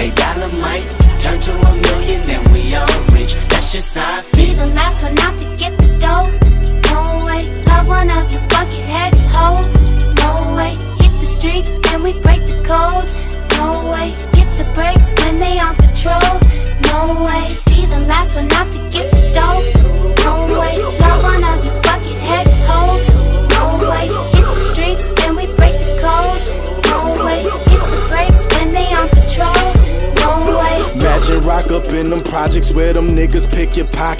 A dollar might turn to a million, then we all rich. That's just how I Be feel. the last one out to get this dough. No way, love one of you bucket-headed hoes. No way, hit the streets and we break the code. Up in them projects where them niggas pick your pockets.